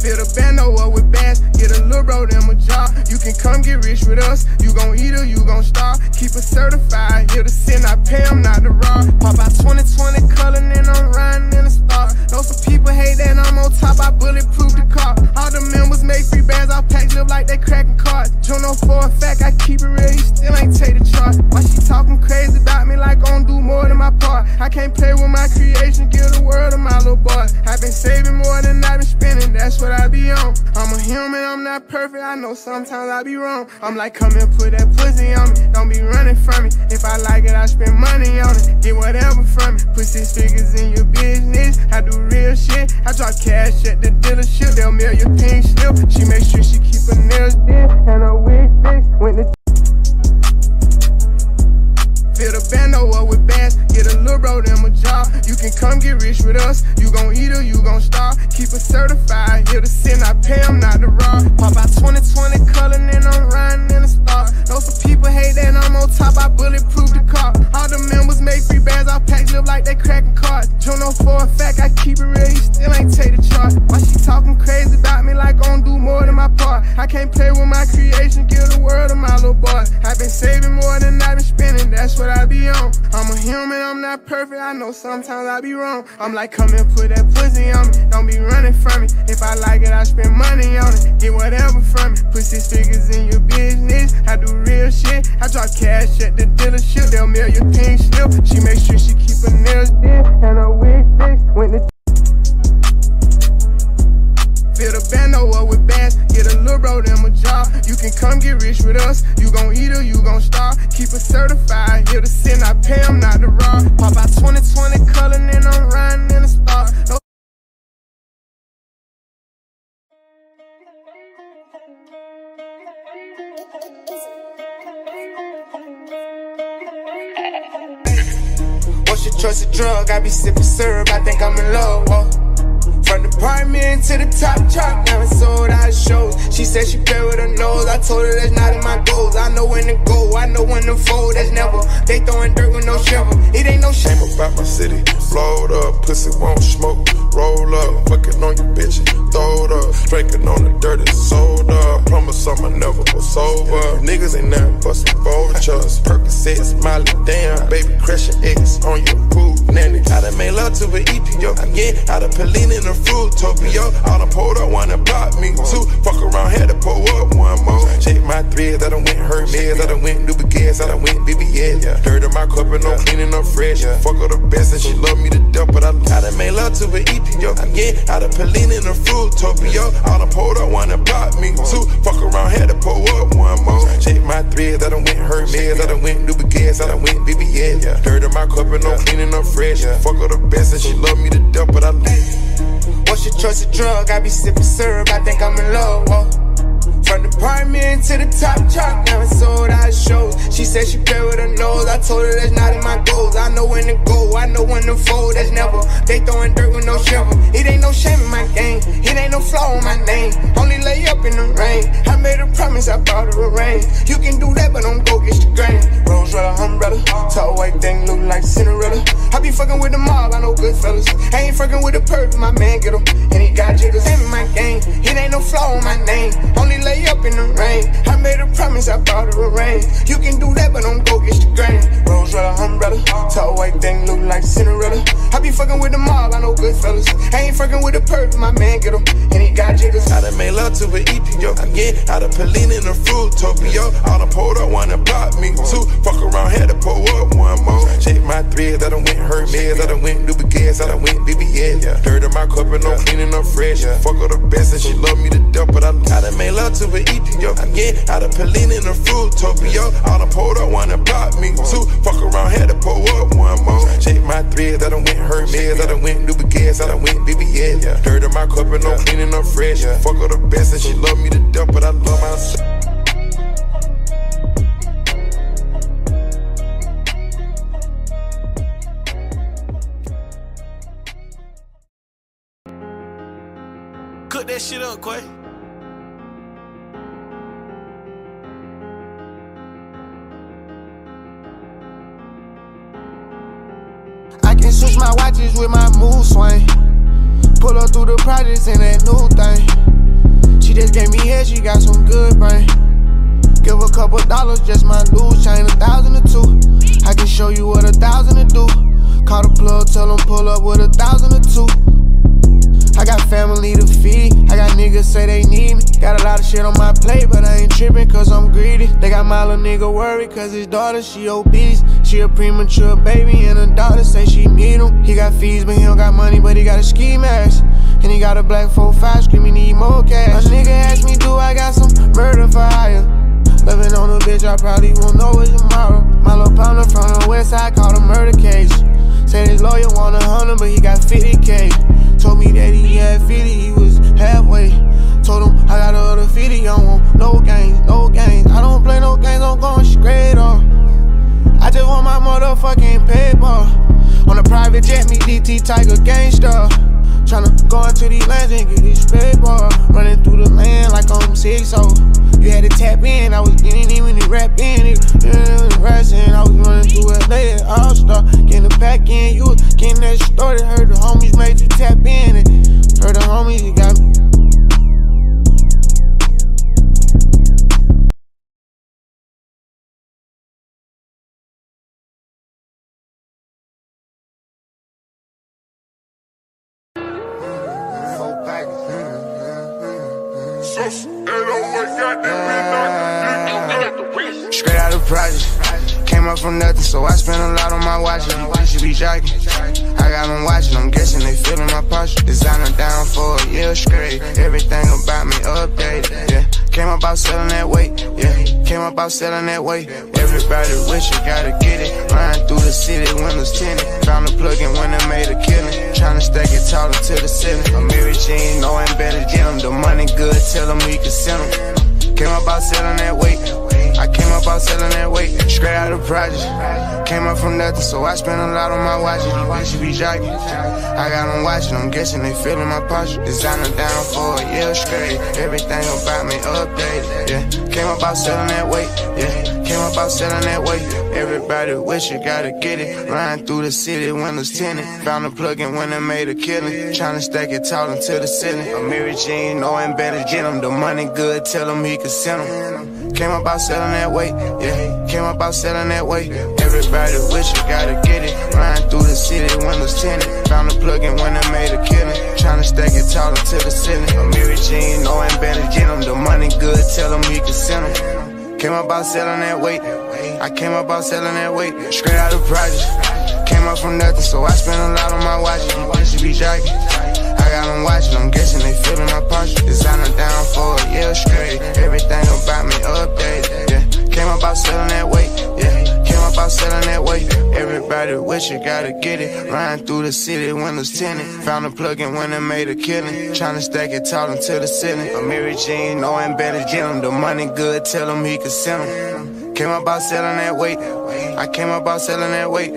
Fill the bando up with bass, get a little bro them a job. You can come get rich with us, you gon' eat or you gon' starve. Keep it certified, here to sin, I pay them not to rob. Pop out 2020 color, and I'm riding in the star. Know some people hate that I'm on top, I bulletproof the car. All the members make free bands, I pack live like they cracking cards. Juno oh for a fact, I keep it real, you still ain't take the charge. Why she talking crazy about me like I don't do more than my part? I can't play with my creation, give the world to my little boy. I've been saving more than I've been spending, that's what I be on. I'm a human, I'm not perfect, I know sometimes I be wrong. I'm like, come and put that pussy on me, don't be running from me. If I like it, I spend money on it, get whatever from me. Put six figures in your business, I do real shit. I drop cash at the dealership, they'll mail your pink slip. She make sure she keep her nails did and her wig fixed. When the Fill the bando up with bass, get a little bro them a job. You can come get rich with us, you gon' eat or you gon' starve. Keep it certified, here to sin, I pay them not to rob. Pop out 2020 color, and I'm riding in the star. Know some people hate that I'm on top, I bulletproof the car. All the members make free bands, I pack live like they cracking cards. Juno for a fact, I keep it real, you still ain't take the charge. Why she talking crazy about me like I don't do more than my part? I can't play with my creation, give the world to my little boy. I've been saving more than I've been spending, that's what I be on. I'm a human, I'm not perfect, I know sometimes I be wrong. I'm like, come and put that pussy on me, don't be running from me. If I like it, I spend money on it, get whatever from me. Put six figures in your business, I do real shit. I drop cash at the dealership, they'll mail your pink slip. She make sure she keep her nails did and her wig fixed. When the Fill the bando up with bass, get a little bro them a job. You can come get rich with us, you gon' eat or you gon' starve. Keep it certified, here to sin, I pay them not to rob. Pop out 2020 color, and I'm riding in the star. No What's your choice of drug? I be sipping syrup, I think I'm in love. Whoa. From the apartment to the top chart, now it's sold out shows. She said she play with her nose. I told her that's not in my goals. I know when to go, I know when to fold. That's never. They throwing dirt with no shovel. It ain't no shame. About my city. Blowed up, pussy won't smoke. Roll up, fucking on your bitch. Throw it up, drinking on the dirty soda. Promise I'ma never go sober. Niggas ain't nothing but some vultures. Percocets, Molly, damn. Baby, crush your eggs on your food, nanny. I done made love to an EPO. Again, out of Pelin in the Fruitopia. All the pulled up, wanna block me too. Fuck around, had to pull up one more. Shake my threads, I done went Hermes. I done went Nubigas, I done went BBS. Dirt in my cup and no cleaning up fresh. Yeah. Fuck her the best and she love me to death, but I, I done made love to an EPO. Again, out of Pelin in the Fruitopia. All the pulled up, wanna block me too. Fuck around, had to pull up Shake my threads, I done went Hermes. I done went Nubigas, I done went BBS. Dirt in my cup and no cleaning up fresh. Fuck her the best and she love me to death, but I What's your choice of drug? I be sipping syrup, I think I'm in love. Whoa. From the apartment to the top chart, it's sold out shows. She said she play with her nose. I told her that's not in my goals. I know when to go, I know when to fold. That's never. They throwing dirt with no shovel. It ain't no shame in my game. It ain't no flaw in my name. Only lay up in the rain. I made a promise, I bought her a ring. You can do that, but don't go get the grain. Rose red umbrella, tall white thing look like Cinderella. I be fucking with the mob, I know good fellas. I ain't fucking with the perp, my man get him. And he got jiggers in my game. It ain't no flaw in my name. Only lay up in the rain. I made a promise, I bought her a ring. You can do that, but don't go get the grain. Rose red umbrella, tall white thing look like Cinderella. I be fucking with the mob, I know good fellas. I ain't fucking with the perp, my man get him. And he got jiggers. I done made love to an EPO. Again, out of Pelin in the Fruitopia. All the pulled up, wanna block me too. Fuck around, had to pull up one more. Shake my threads, I done went Hermes. I done went Nubigas, I done went BBS. Dirt in my cup and no cleaning up fresh. Fuck her the best and she love me to death, but I, to an EPO. Again, out of Pelin in the Fruitopia. All the pulled up, wanna block me too. Fuck around, had to pull up one more. Shake my threads, I done went Hermes. I done went Nubigas, I done went BBS. Dirt in my cup and no cleaning up fresh. Yeah. Fuck her the best and she love me to death, but I love myself. Cook that shit up, Quay. Watches with my mood swing. Pull up through the projects in that new thing. She just gave me head, she got some good brain. Give a couple dollars, just my lose chain, a thousand or two. I can show you what a thousand to do. Call the plug, tell them pull up with a thousand or two. I got family to feed. I got niggas say they need me. Got a lot of shit on my plate, but I ain't tripping cause I'm greedy. They got my little nigga worried cause his daughter, she obese. She a premature baby and her daughter say she need him. He got fees, but he don't got money, but he got a ski mask. And he got a black 4-5 screaming need more cash. A nigga asked me, do I got some murder for hire? Living on a bitch, I probably won't know it tomorrow. My little partner from the west side called a murder case. Said his lawyer want a hundred, but he got 50k. Told me that he had 50, he was halfway. Told him I got other 50, I want no games, no games. I don't play no games, I'm going straight off. I just want my motherfucking paper. On a private jet, me DT Tiger gangster. Tryna go into these lands and get this paper. Running through the land like I'm six, so you had to tap in. I was getting in when you rap in it. Rising, I was running straight. Everything about me updated, yeah. Came about selling that weight, yeah. Came about selling that weight. Everybody wish you gotta get it. Riding through the city, when windows tinted. Found a plug in when I made a killing. Tryna stack it tall to the ceiling. A Mary Jean, knowing better get 'em. The money good, tell 'em we can send 'em. Came about selling that weight. I came up out selling that weight, straight out of project. Came up from nothing, so I spent a lot on my watches. You bitches be jacking. I got them watching, I'm guessing they feeling my posture. Designer down for a year straight. Everything about me updated, yeah. Came up selling that weight, yeah. Came up selling that weight. Everybody wish you gotta get it. Riding through the city, when windows tinted. Found a plug in when I made a killing. Tryna stack it tall until the ceiling. A Mary Jean, knowing better get 'em. The money good, tell him he can send 'em. Came up selling that weight, yeah. Came up selling that weight. Everybody wish you gotta get it. Riding through the city, windows tinted. Found a plug in when I made a killing. Tryna stack it tall until the ceiling. A Mary Jean, knowing better them. The money good, tell him he can send 'em. Came up out selling that weight. I came up out selling that weight. Straight out of project. Came up from nothing, so I spent a lot on my watches. You bitches be jacking. You gotta get it. Riding through the city, windows tinted. Found a plug in when I made a killing. Tryna stack it tall until the ceiling. A Mary Jean, knowing better get 'em. The money good, tell him he can send 'em. Came about selling that weight. I came about selling that weight.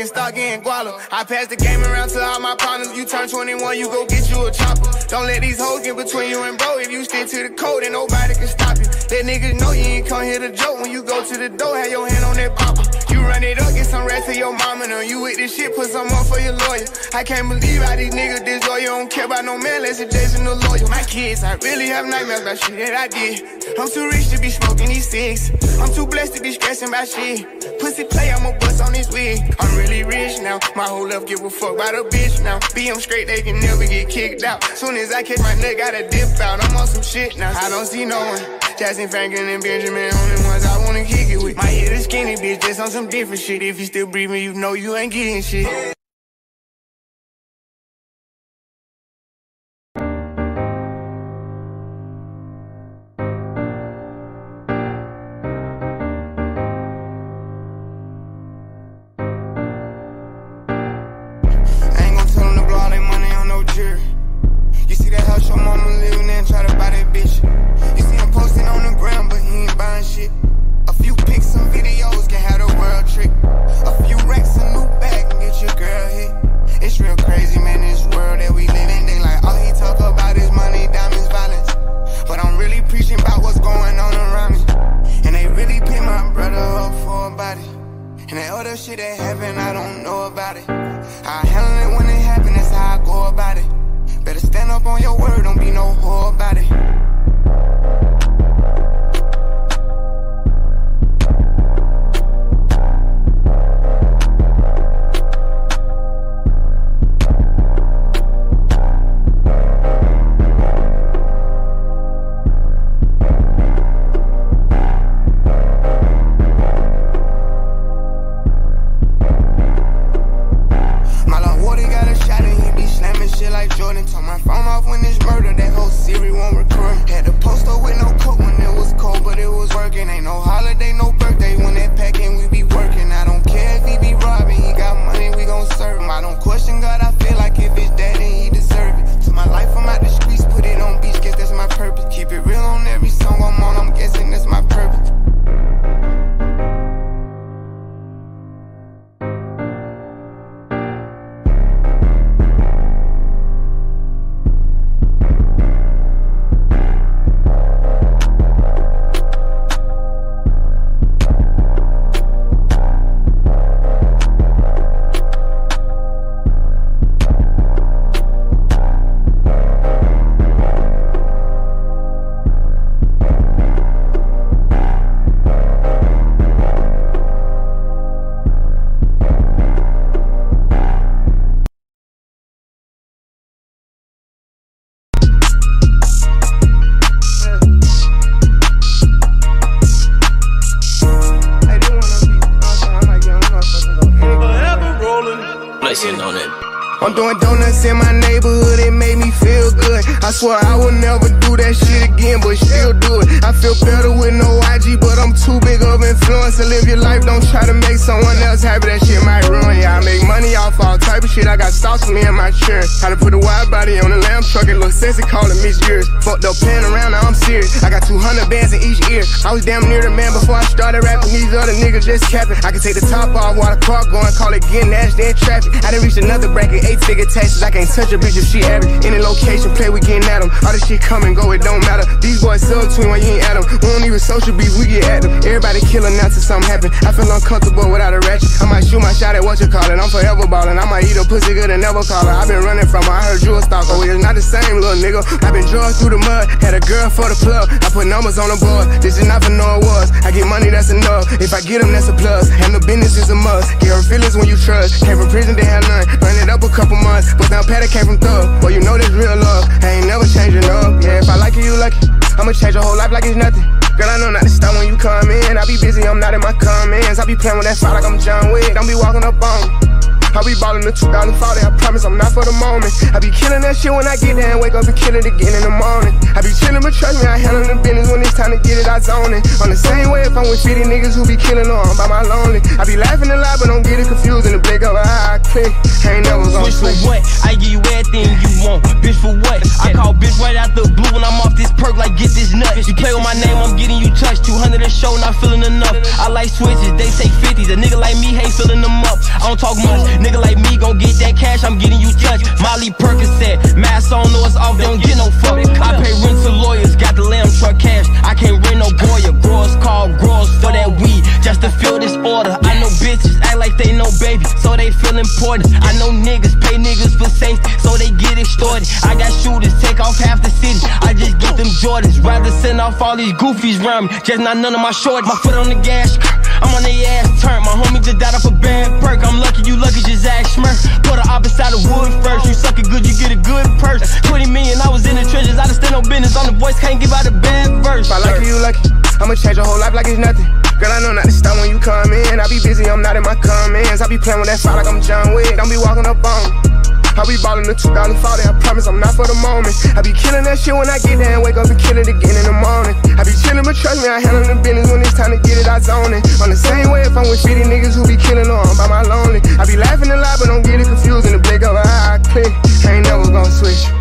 Can start getting guala. I pass the game around to all my partners. You turn 21, you go get you a chopper. Don't let these hoes get between you and bro. If you stick to the code, then nobody can stop you. Let niggas know you ain't come here to joke. When you go to the door, have your hand on that popper. You run it up, get some rest to your mama. Now you with this shit, put some up for your lawyer. I can't believe how these niggas disloyal. Don't care about no man, unless it's Jason the lawyer. My kids, I really have nightmares about shit that I did. I'm too rich to be smoking these sticks. I'm too blessed to be stressing about shit. Pussy play, I'ma bust on this wig. I'm really rich now. My whole life give a fuck about a bitch now. BM straight, they can never get kicked out. Soon as I catch my nut, gotta dip out. I'm on some shit now. I don't see no one. Jackson Franklin and Benjamin, only ones I wanna kick it with. My head is skinny, bitch, just on some different shit. If you still breathing, you know you ain't getting shit. Shit that happen, I don't know about it. I handle it when it happen, that's how I go about it. Better stand up on your word, don't be no whore about it. I'm doing donuts in my neighborhood, it made me feel good. I swear I would never do that shit again, but still do it. I feel better with no IG, but I'm too big of influence to live your life. Don't try to make someone else happy, that shit might ruin ya. I make money off all type of shit. I got stocks for me and my insurance. How to put a wide body on the lamb truck, it look sexy, calling me years. Fucked up playing around, now I'm serious. I got 200 bands in each ear. I was damn near the man before I started rapping. These other niggas just capping. I can take the top off while the car going, call it getting nasty in traffic. I done reached another bracket, figure taxes. I can't touch a bitch if she average. Any location, play, we getting at them. All this shit come and go, it don't matter. These boys sub twin when you ain't at them. We don't even social beef, we get at them. Everybody killing now till something happen. I feel uncomfortable without a ratchet. I might shoot my shot at what you call it. I'm forever ballin'. I might eat a pussy good and never call her. i been running from her. I heard you a stalker. We it's not the same, little nigga. i been drugged through the mud. Had a girl for the plug. I put numbers on the board. This is not for no awards. I get money, that's enough. If I get them, that's a plus. And the business is a must. Get her feelings when you trust. Came from prison, they had none. Run it up a couple months. But now Patty came from thug. Boy, you know this real love. I ain't never changing up. Yeah, if I like you, you it. I'ma change your whole life like it's nothing. Girl, I know not to stop when you come in. I be busy, I'm not in my comments. I be playing with that fire like I'm John Wick. Don't be walking up on me. I be ballin' the 2040, I promise I'm not for the moment. I be killing that shit when I get there and wake up and kill it again in the morning. I be chillin', but trust me, I handle the business when it's time to get it, I zone it. On the same way if I'm with 50 niggas who be killing or I'm by my lonely. I be laughing a lot, but don't get it confused in the blink of an eye. I click, I ain't never gonna switch. for what? I give you everything you want. Bitch for what? I call bitch right out the blue when I'm off this perk like get this nut. You play with my name, I'm getting you touched. 200 a show, not feeling enough. I like switches, they take 50s. A nigga like me hate filling them up. I don't talk much. Nigga like me gon' get that cash, I'm getting you touched. Molly Percocet, mask on, no it's off, don't get no fuck. I pay rent to lawyers, got the lamb truck cash. I can't rent no Goya, growers call growers for that weed, just to fill this order. I know bitches act like they know baby, so they feel important. I know niggas pay niggas for safety, so they get extorted. I got shooters, take off half the city. Jordans, rather send off all these goofies round me, just not none of my shorts. My foot on the gas, I'm on the ass turn. My homie just died off a bad perk. I'm lucky, you lucky, just ask Smurf. Put her opposite of wood first. You suck it good, you get a good purse. 20 million, I was in the trenches. I just stand on business. On the voice, can't give out a bad verse. If I like you, you lucky. I'ma change your whole life like it's nothing. Girl, I know not to stop when you come in. I be busy, I'm not in my comments. I be playing with that fire like I'm John Wick. Don't be walking up on me. I be ballin' the 2040, I promise I'm not for the moment. I be killing that shit when I get there and wake up and kill it again in the morning. I be chillin', but trust me, I handle the business when it's time to get it, I zone it. On the same way if I'm with 50 niggas who be killing or I'm by my lonely. I be laughing a lot, but don't get it confused in the blink of an eye. I click, I ain't never gonna switch.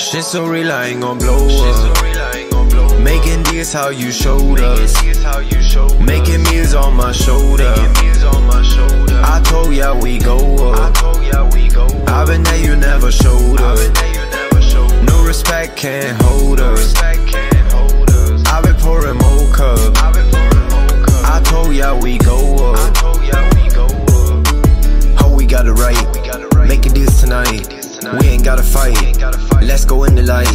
Shit so real, I ain't gon' blow up. Making this how you showed us. Making meals on my shoulder. I told ya we go up. I been there, you never showed us. No respect can't hold us. I've been pouring more cups. I told ya we go up. Hope we got it right. Making this tonight. We ain't gotta fight. Let's go in the light.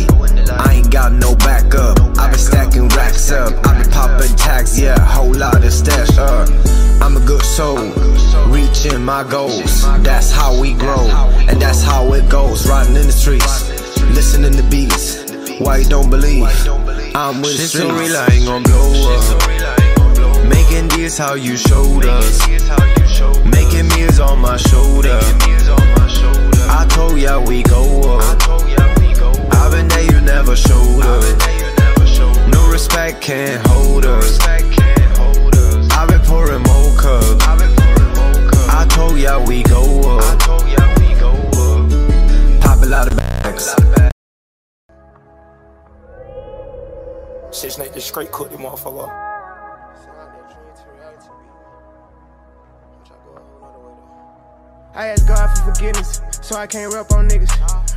I ain't got no backup. I've been stacking racks up. I've been popping tags, yeah, whole lot of stash up. I'm a good soul, reaching my goals. That's how we grow, and that's how it goes. Riding in the streets, listening to beats. Why you don't believe? I'm with the streets. relying on blow up. Making this how you showed us. Making mirrors on my shoulder. I told ya we go up. I've been there, you never showed up. No respect can't hold us. I've been pouring more cups. I told ya we go up. Pop a lot of bags. Shit, Snake just straight cooked the motherfucker. I ask God for forgiveness, so I can't rep on niggas.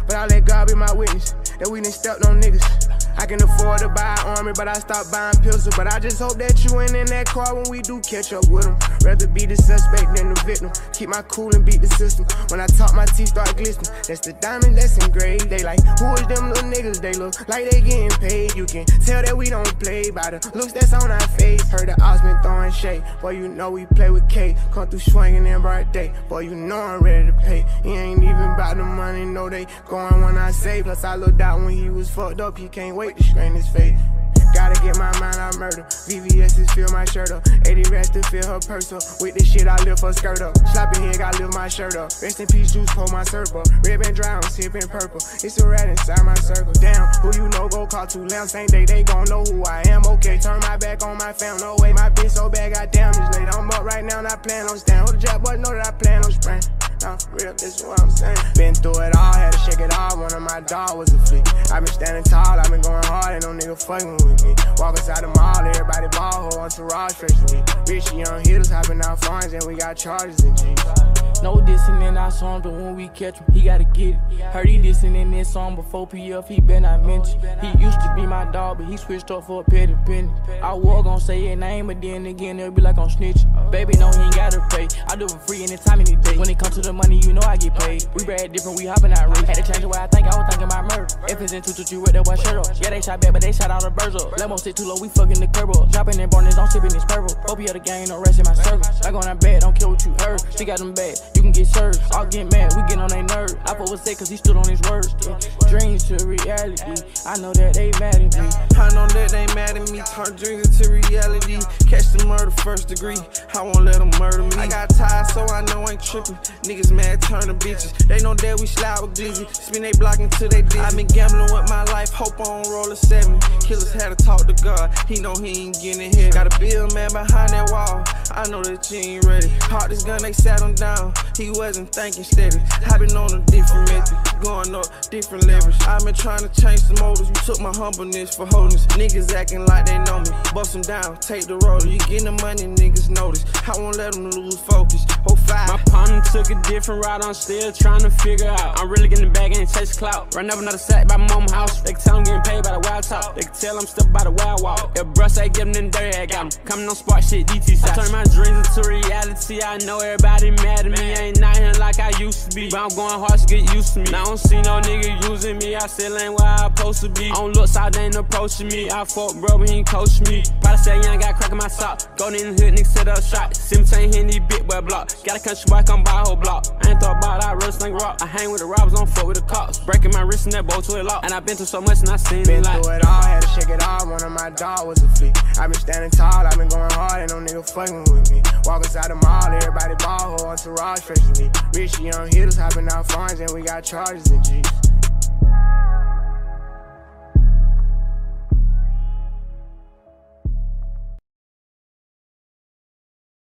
But I let God be my witness that we done stepped on niggas. I can afford to buy an army, but I stopped buying pistols. But I just hope that you ain't in that car when we do catch up with them. Rather be the suspect than the victim. Keep my cool and beat the system. When I talk, my teeth start glistening. That's the diamond that's engraved. They like, who is them little niggas? They look like they getting paid. You can tell that we don't play by the looks that's on our face. Heard the odds been throwing shade. Boy, you know we play with K. Come through swinging in bright day. Boy, you know I'm ready to pay. He ain't even about the money, no they going when I say. Plus I looked out when he was fucked up. He can't wait to strain his face. Gotta get my mind out murder. VVS is fill my shirt up. 80 rats to fill her purse up. With this shit, I lift her skirt up. Sloppy head, I lift my shirt up. Rest in peace, juice, pull my syrup up. Dry, I'm sipping purple. It's a rat inside my circle. Damn, who you know go call two lamps. Same day, they gon' know who I am. Okay, turn my back on my fam. No way, my bitch so bad, goddamn, it's late. I'm up right now, not playing on stand. Hold the jack, boy, know that I plan on spraying. Real, this is what I'm saying. Been through it all, had to shake it all. One of my dog was a fleet. i been standing tall, i been going hard, ain't no nigga fucking with me. Walk inside the mall, everybody ball, whole entourage freshly. Rich young hitters hopping out farms, and we got charges and G's. No dissing in our song, but when we catch him, he gotta get it. Heard he dissing in this song before PF, he been not mention. He used to be my dog, but he switched up for a petty penny. I was gonna say his name, but then again, it'll be like I'm snitching. Baby, no, he ain't gotta pay. I do it for free anytime, any day. When it comes to the money, you know I get paid. We bad different, we hopping out rate. Had to change the way I think, I was thinking about murder. If it's in 222 with that white shirt up. Yeah, they shot back, but they shot all the birds up. Lemo sit too low, we fucking the curb up. Dropping in burners, don't sipping this purple. Hope you the gang, no rest in my circle. I go on bad, don't care what you heard. She got them bad, you can get served. All get mad, we get on their nerve. I put was sick cause he stood on his words. Dreams to reality. I know that they mad at me. I know that they mad at me. Turn dreams into reality. Catch the murder first degree. I won't let them murder me. I got tired, so I know I ain't tripping. Niggas mad, turn to bitches. They know that we slide with glizzy. Spin they block until they did. i been gambling with my life, hope on roll a seven. Killers had to talk to God. He know he ain't getting hit. Got a bill man behind that wall. I know that you ain't ready. Caught this gun, they sat him down. He wasn't thinking steady. I been on a different method, going up different levels. i been trying to change the motives. You took my humbleness for holiness. Niggas acting like they know me. Bust them down, take the road. You getting the money, niggas notice. I won't let them lose focus. Oh, five. My partner took a different route, I'm still trying to figure out. I'm really getting back and chase clout. Run up another sack by my mama house. They can tell I'm getting paid by the wild talk. They can tell I'm stuck by the wild walk. If brush ain't giving them dirty, I got them. Coming on spark shit, DT. I turn my dreams into reality. I know everybody mad at me. I ain't not here like I used to be. But I'm going hard to get used to me. Now I don't see no nigga using me. I still ain't where I supposed to be. On looks, I ain't approaching me. I fuck bro, but he ain't coach me. Probably say young got crack in my sock. Go in the hood, nigga set up shot. 17 hitting these big boy block. Got a country boy, come by a whole block. I ain't thought about it, I really sling rock. I hang with the robbers, don't fuck with the cops. Breaking my wrist and that bolt to it lock. And I been through so much and I seen Been it like. through it all, had to shake it all. One of my dog was a fleet. i been standing tall, i been going hard, ain't no nigga fucking with me. Walk inside the mall, everybody ball, whole entourage freshly. Rich young hitters hopping out farms, and we got charges and G's.